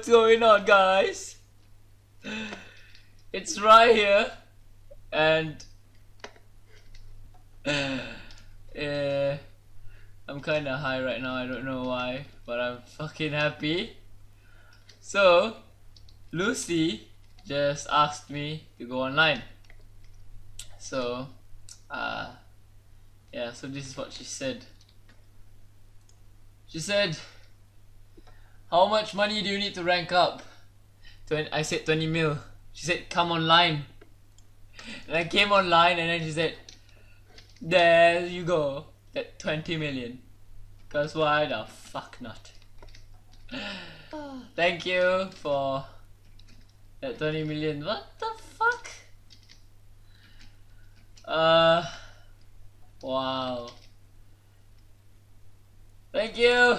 What's going on, guys? It's right here, and yeah, I'm kind of high right now. I don't know why, but I'm fucking happy. So, Lucy just asked me to go online. So, uh, yeah. So this is what she said. She said, "How much money do you need to rank up?" Twen- I said 20 mil. She said, "Come online." And I came online, and then she said, "There you go, that 20 million." Cause why the fuck not? Thank you for that 20 million. What the fuck? Uh, wow. Thank you.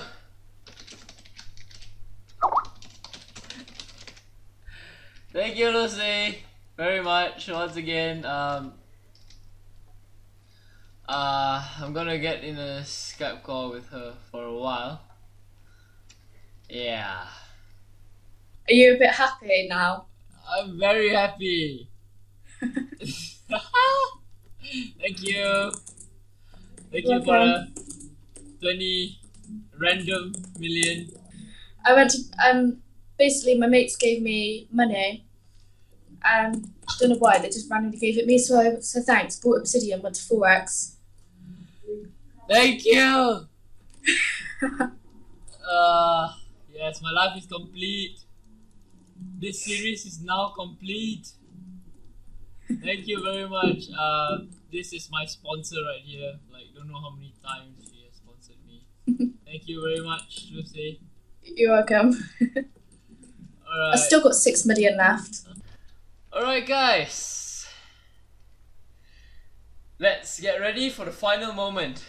Thank you, Lucy, very much once again. Um, uh, I'm gonna get in a Skype call with her for a while. Yeah, Are you a bit happy now? I'm very happy. Thank you. Thank you for a 20 random million. I went to um basically my mates gave me money and I don't know why they just randomly gave it me so I so thanks bought obsidian went to 4x Thank you. uh, yes, my life is complete. This series is now complete. Thank you very much. Uh, this is my sponsor right here. Like, don't know how many times she has sponsored me. Thank you very much, Lucy. you're welcome I've still got 6 million left Alright, guys. Let's get ready for the final moment.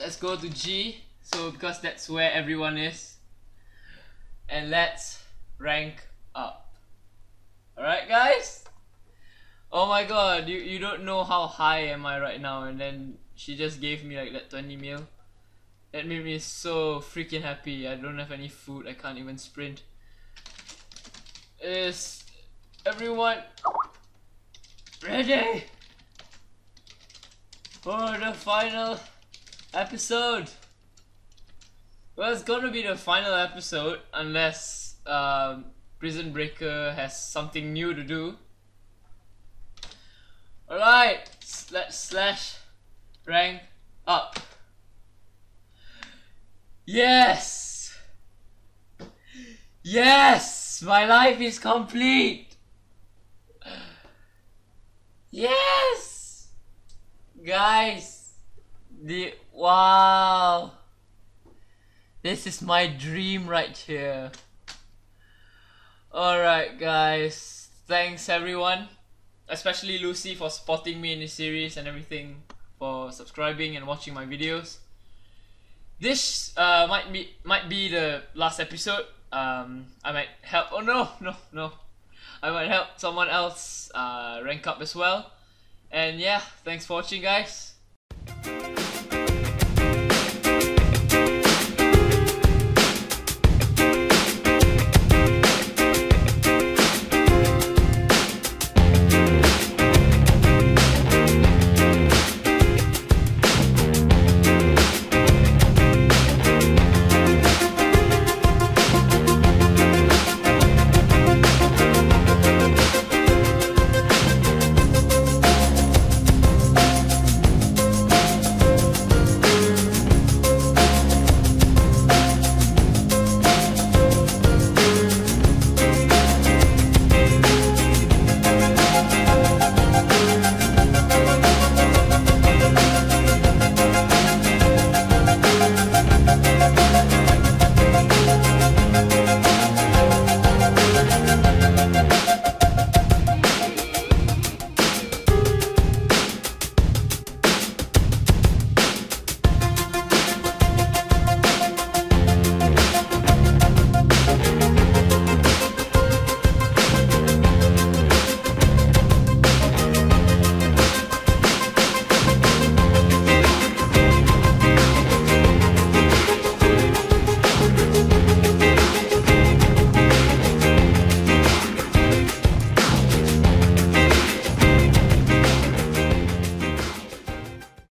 Let's go to G, so because that's where everyone is. And let's rank up. Alright, guys? Oh my god, you, you don't know how high am I right now, and then she just gave me like that 20 mil. That made me so freaking happy. I don't have any food, I can't even sprint. Is everyone ready for the final episode? Well, it's gonna be the final episode unless um, Prison Breaker has something new to do. Alright, s- let's slash rank up. Yes! Yes! My life is complete! Yes! Guys! The wow! This is my dream right here. Alright guys, thanks everyone. Especially Lucy for supporting me in this series and everything for subscribing and watching my videos. This uh, might be might be the last episode. Um, I might help. Oh no, no, no! I might help someone else uh, rank up as well. And yeah, thanks for watching, guys.